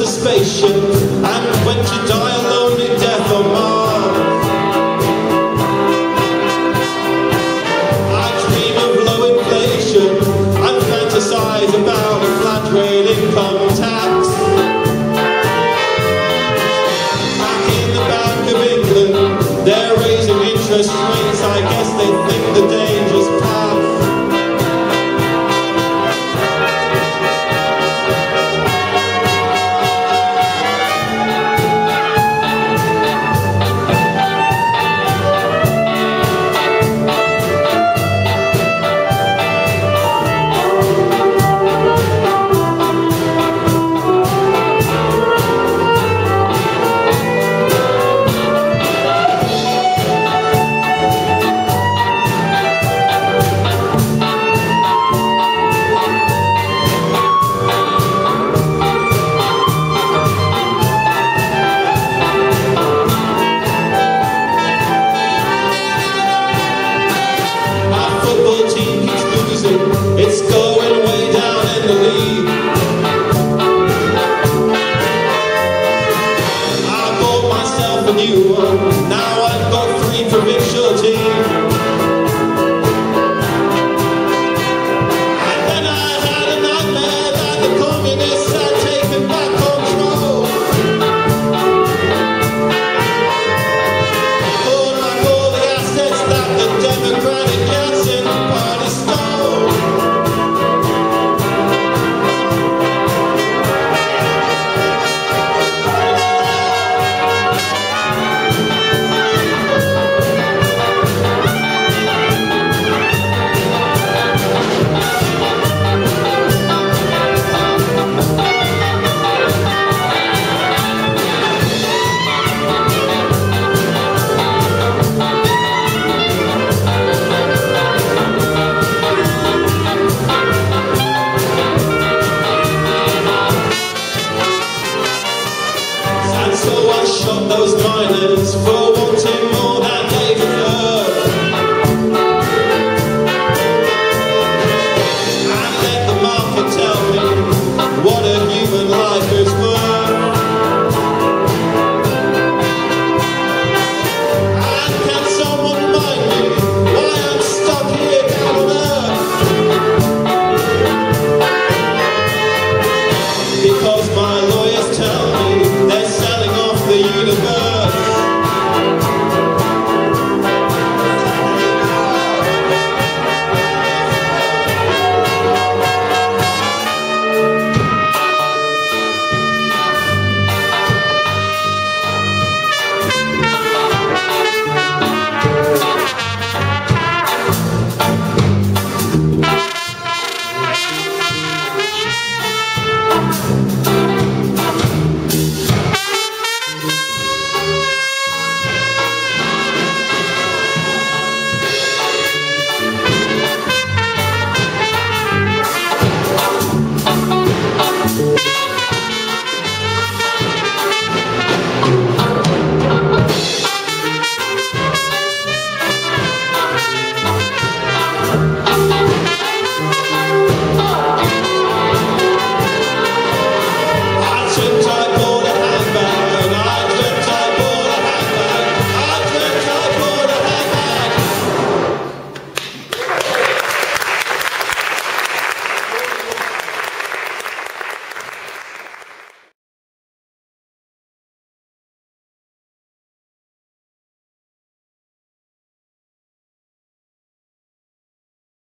a spaceship And when you die alone, lonely death on Mars. I dream of low inflation And fantasize about a flat rate income tax. Back in the Bank of England They're raising interest rates. I guess they think the day you. is fun.